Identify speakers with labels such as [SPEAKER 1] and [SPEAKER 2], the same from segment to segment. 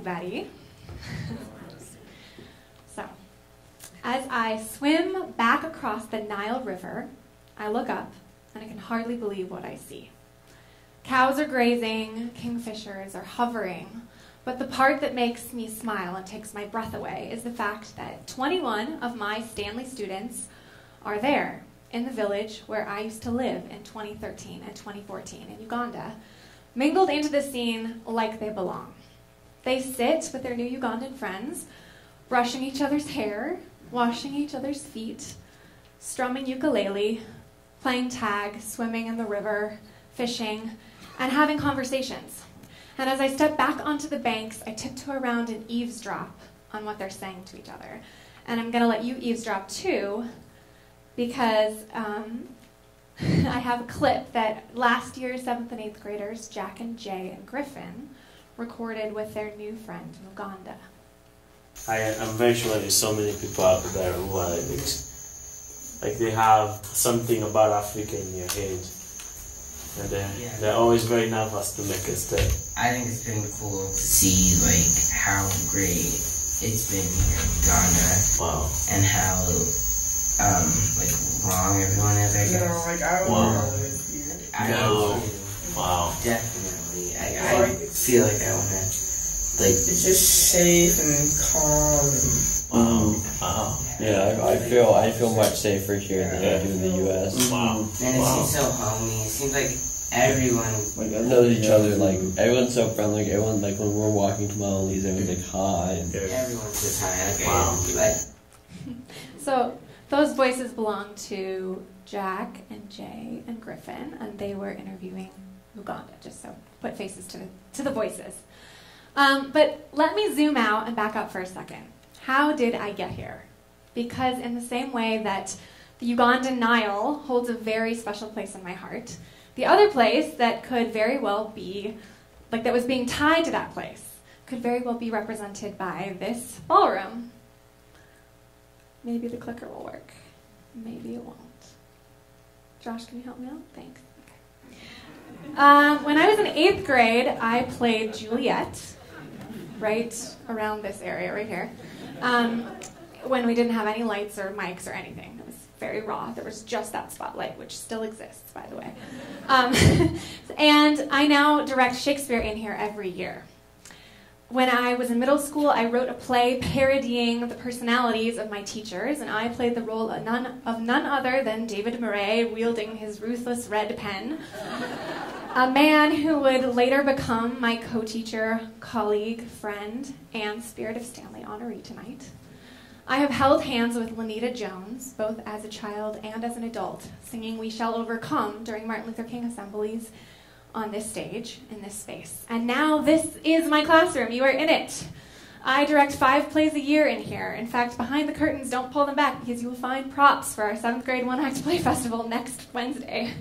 [SPEAKER 1] everybody. so, as I swim back across the Nile River, I look up and I can hardly believe what I see. Cows are grazing, kingfishers are hovering, but the part that makes me smile and takes my breath away is the fact that 21 of my Stanley students are there in the village where I used to live in 2013 and 2014 in Uganda, mingled into the scene like they belong. They sit with their new Ugandan friends, brushing each other's hair, washing each other's feet, strumming ukulele, playing tag, swimming in the river, fishing, and having conversations. And as I step back onto the banks, I tiptoe around and eavesdrop on what they're saying to each other. And I'm going to let you eavesdrop too, because um, I have a clip that last year's seventh and eighth graders, Jack and Jay and Griffin, recorded with their new friend Muganda.
[SPEAKER 2] I, I'm very sure there's so many people out there who are like, like they have something about Africa in their head. And they're,
[SPEAKER 3] Yeah.
[SPEAKER 2] they're always very nervous to make a step.
[SPEAKER 3] I think it's been cool to see like how great it's been here in Uganda
[SPEAKER 2] Wow.
[SPEAKER 3] and how um like wrong everyone is. I
[SPEAKER 4] You know,
[SPEAKER 3] guess.
[SPEAKER 4] like I
[SPEAKER 2] Wow.
[SPEAKER 4] want to live here.
[SPEAKER 3] I
[SPEAKER 2] No.
[SPEAKER 3] Do.
[SPEAKER 2] Wow.
[SPEAKER 3] Definitely. I, I feel like I wanna like
[SPEAKER 4] It's just safe and calm. And
[SPEAKER 2] Wow. Wow.
[SPEAKER 5] Yeah, I, I feel I feel much safer here than I do in the U.S.
[SPEAKER 2] Wow.
[SPEAKER 3] and it
[SPEAKER 2] Wow.
[SPEAKER 3] seems so homey. It seems like everyone
[SPEAKER 5] Like I know each other. Like everyone's so friendly. Like, everyone like when we're walking to Mondelez, everyone's like hi. And
[SPEAKER 3] everyone's just high. Like,
[SPEAKER 2] Wow.
[SPEAKER 3] like
[SPEAKER 1] So those voices belong to Jack and Jay and Griffin, and they were interviewing Uganda, just so put faces to the, to the voices. Um, but let me zoom out and back up for a second. How did I get here? Because in the same way that the Ugandan Nile holds a very special place in my heart, the other place that could very well be, like that was being tied to that place, could very well be represented by this ballroom. Maybe the clicker will work. Maybe it won't. Josh, can you help me out? Thanks. Um, when I was in eighth grade, I played Juliet, right around this area right here. Um, when we didn't have any lights or mics or anything, it was very raw. There was just that spotlight, which still exists, by the way. Um, and I now direct Shakespeare in here every year. When I was in middle school, I wrote a play parodying the personalities of my teachers, and I played the role of none, of none other than David Murray wielding his ruthless red pen. A man who would later become my co teacher, colleague, friend, and Spirit of Stanley honoree tonight. I have held hands with Lanita Jones, both as a child and as an adult, singing We Shall Overcome during Martin Luther King assemblies on this stage, in this space. And now this is my classroom. You are in it. I direct five plays a year in here. In fact, behind the curtains, don't pull them back because you will find props for our seventh grade one act play festival next Wednesday.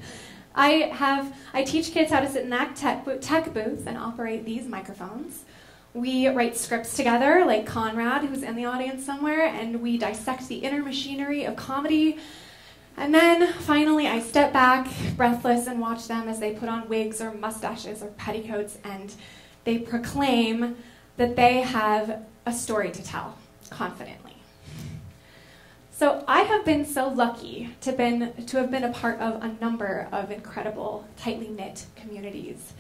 [SPEAKER 1] I have I teach kids how to sit in that tech, tech booth and operate these microphones. We write scripts together, like Conrad, who's in the audience somewhere, and we dissect the inner machinery of comedy and then finally, I step back, breathless, and watch them as they put on wigs or mustaches or petticoats, and they proclaim that they have a story to tell confidently. So I have been so lucky to, been, to have been a part of a number of incredible, tightly knit communities.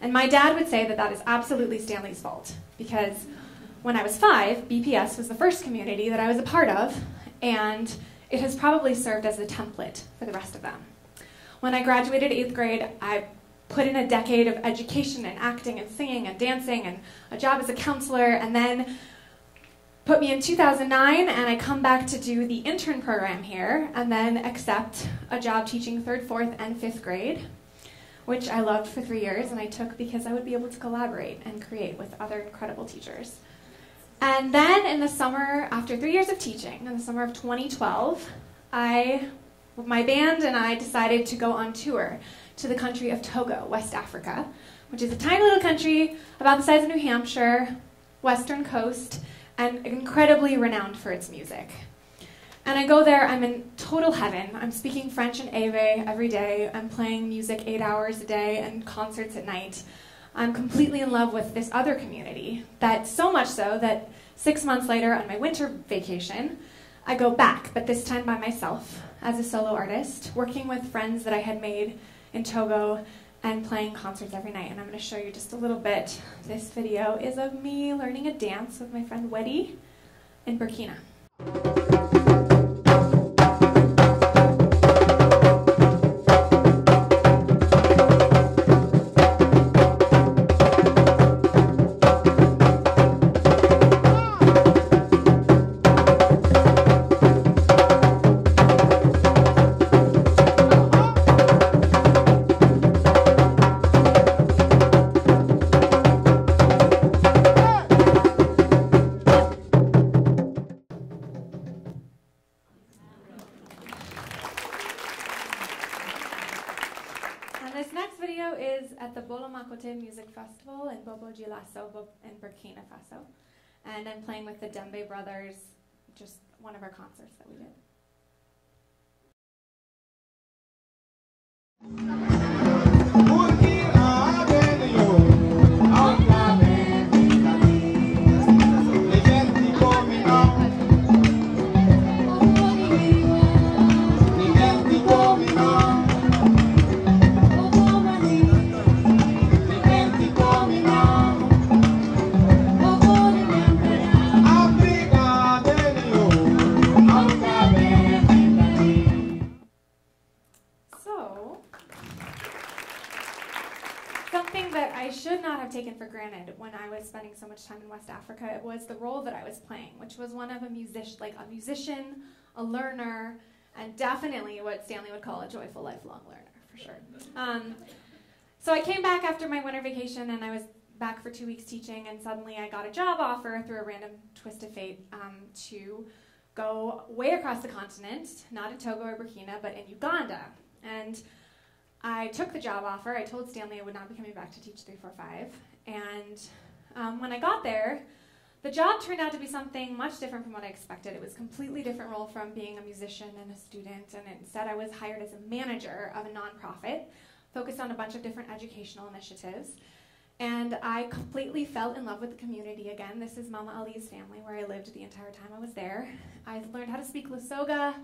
[SPEAKER 1] And my dad would say that that is absolutely Stanley's fault, because when I was five, BPS was the first community that I was a part of, and it has probably served as a template for the rest of them. When I graduated eighth grade, I put in a decade of education and acting and singing and dancing and a job as a counselor, and then put me in 2009, and I come back to do the intern program here, and then accept a job teaching third, fourth, and fifth grade, which I loved for three years, and I took because I would be able to collaborate and create with other incredible teachers. And then in the summer, after three years of teaching, in the summer of 2012, I, my band and I decided to go on tour to the country of Togo, West Africa, which is a tiny little country about the size of New Hampshire, western coast, and incredibly renowned for its music. And I go there, I'm in total heaven. I'm speaking French and Ewe every day. I'm playing music eight hours a day and concerts at night. I'm completely in love with this other community. That so much so that six months later, on my winter vacation, I go back, but this time by myself as a solo artist, working with friends that I had made in Togo and playing concerts every night. And I'm going to show you just a little bit. This video is of me learning a dance with my friend Weddy in Burkina. This next video is at the Bolo Makote Music Festival in Bobo Dioulasso in Burkina Faso. And I'm playing with the Dembe Brothers, just one of our concerts that we did. Taken for granted when I was spending so much time in West Africa It was the role that I was playing, which was one of a musician, like a musician, a learner, and definitely what Stanley would call a joyful lifelong learner, for sure. Um, so I came back after my winter vacation, and I was back for two weeks teaching, and suddenly I got a job offer through a random twist of fate um, to go way across the continent, not in Togo or Burkina, but in Uganda. And I took the job offer. I told Stanley I would not be coming back to teach 345. And um, when I got there, the job turned out to be something much different from what I expected. It was a completely different role from being a musician and a student. And instead, I was hired as a manager of a nonprofit focused on a bunch of different educational initiatives. And I completely fell in love with the community again. This is Mama Ali's family, where I lived the entire time I was there. I learned how to speak Lusoga,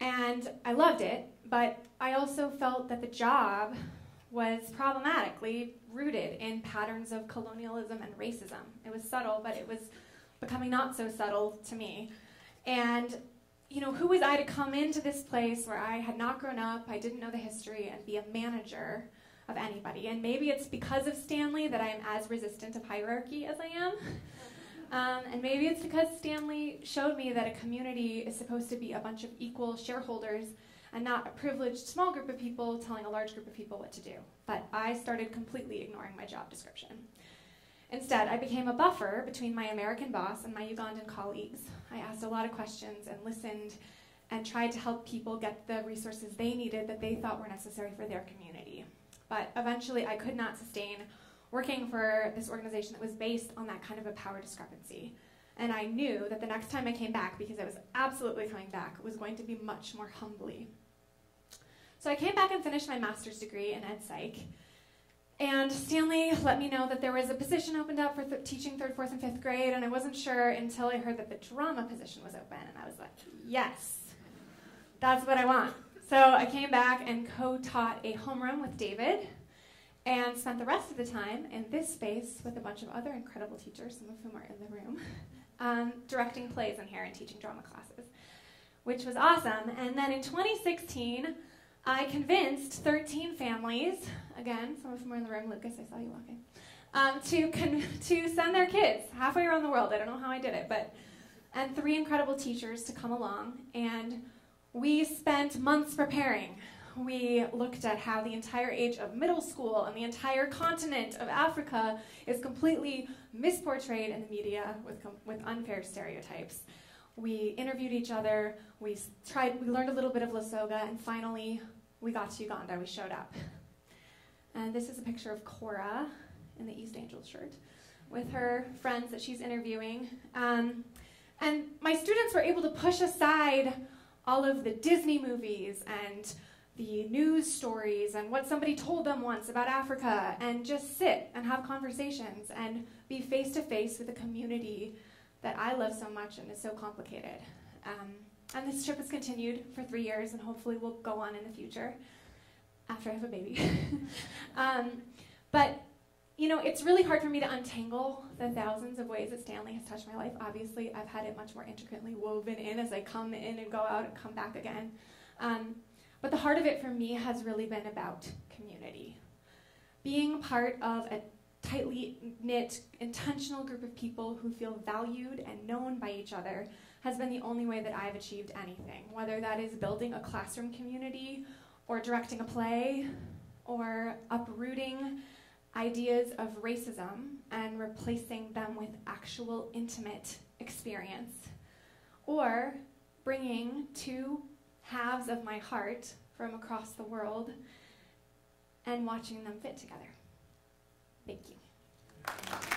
[SPEAKER 1] and I loved it, but I also felt that the job was problematically rooted in patterns of colonialism and racism. It was subtle, but it was becoming not so subtle to me. And, you know, who was I to come into this place where I had not grown up, I didn't know the history, and be a manager of anybody? And maybe it's because of Stanley that I am as resistant of hierarchy as I am. Um, and maybe it's because Stanley showed me that a community is supposed to be a bunch of equal shareholders and not a privileged small group of people telling a large group of people what to do. But I started completely ignoring my job description. Instead, I became a buffer between my American boss and my Ugandan colleagues. I asked a lot of questions and listened and tried to help people get the resources they needed that they thought were necessary for their community. But eventually, I could not sustain working for this organization that was based on that kind of a power discrepancy. And I knew that the next time I came back, because I was absolutely coming back, was going to be much more humbly. So I came back and finished my master's degree in ed psych. And Stanley let me know that there was a position opened up for th- teaching third, fourth, and fifth grade, and I wasn't sure until I heard that the drama position was open, and I was like, yes, that's what I want. So I came back and co taught a homeroom with David, and spent the rest of the time in this space with a bunch of other incredible teachers, some of whom are in the room, um, directing plays in here and teaching drama classes, which was awesome. And then in 2016, I convinced 13 families, again, some of them were in the room, Lucas, I saw you walking, um, to, to send their kids halfway around the world. I don't know how I did it, but, and three incredible teachers to come along. And we spent months preparing we looked at how the entire age of middle school and the entire continent of Africa is completely misportrayed in the media with, with unfair stereotypes. We interviewed each other, we tried, we learned a little bit of Lusoga, and finally we got to Uganda, we showed up. And this is a picture of Cora in the East Angels shirt with her friends that she's interviewing. Um, and my students were able to push aside all of the Disney movies and the news stories and what somebody told them once about Africa and just sit and have conversations and be face to face with a community that I love so much and is so complicated. Um, and this trip has continued for three years and hopefully will go on in the future after I have a baby. um, but you know, it's really hard for me to untangle the thousands of ways that Stanley has touched my life. Obviously, I've had it much more intricately woven in as I come in and go out and come back again. Um, but the heart of it for me has really been about community. Being part of a tightly knit, intentional group of people who feel valued and known by each other has been the only way that I've achieved anything, whether that is building a classroom community or directing a play or uprooting ideas of racism and replacing them with actual intimate experience, or bringing two halves of my heart from across the world and watching them fit together. Thank you.